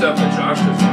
stuff that Josh was